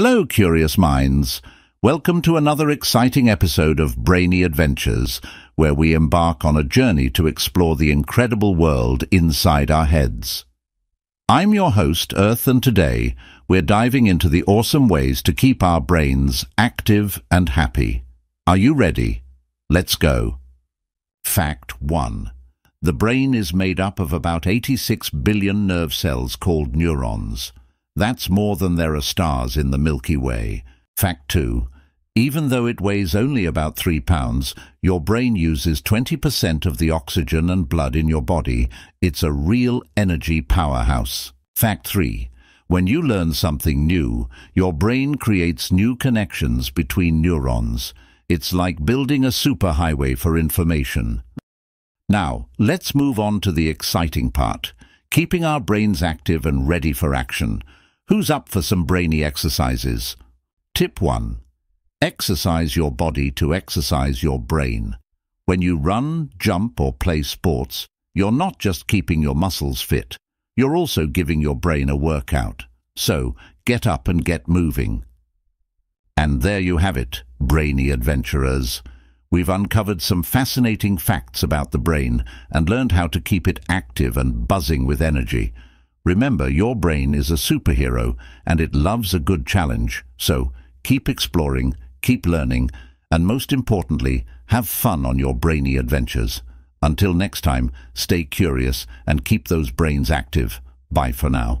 Hello, curious minds. Welcome to another exciting episode of Brainy Adventures, where we embark on a journey to explore the incredible world inside our heads. I'm your host, Earth, and today we're diving into the awesome ways to keep our brains active and happy. Are you ready? Let's go. Fact 1. The brain is made up of about 86 billion nerve cells called neurons. That's more than there are stars in the Milky Way. Fact 2. Even though it weighs only about 3 pounds, your brain uses 20% of the oxygen and blood in your body. It's a real energy powerhouse. Fact 3. When you learn something new, your brain creates new connections between neurons. It's like building a superhighway for information. Now, let's move on to the exciting part, keeping our brains active and ready for action. Who's up for some brainy exercises? Tip 1. Exercise your body to exercise your brain. When you run, jump or play sports, you're not just keeping your muscles fit, you're also giving your brain a workout. So, get up and get moving. And there you have it, brainy adventurers. We've uncovered some fascinating facts about the brain and learned how to keep it active and buzzing with energy. Remember, your brain is a superhero and it loves a good challenge. So keep exploring, keep learning, and most importantly, have fun on your brainy adventures. Until next time, stay curious and keep those brains active. Bye for now.